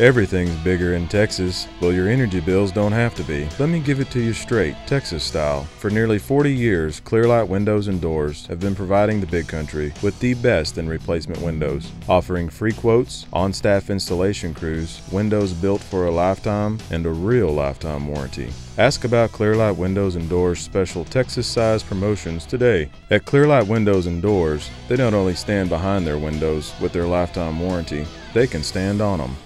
Everything's bigger in Texas. Well, your energy bills don't have to be. Let me give it to you straight, Texas style. For nearly 40 years, Clearlight Windows and Doors have been providing the big country with the best in replacement windows, offering free quotes, on staff installation crews, windows built for a lifetime, and a real lifetime warranty. Ask about Clearlight Windows and Doors special Texas size promotions today. At Clearlight Windows and Doors, they not only stand behind their windows with their lifetime warranty, they can stand on them.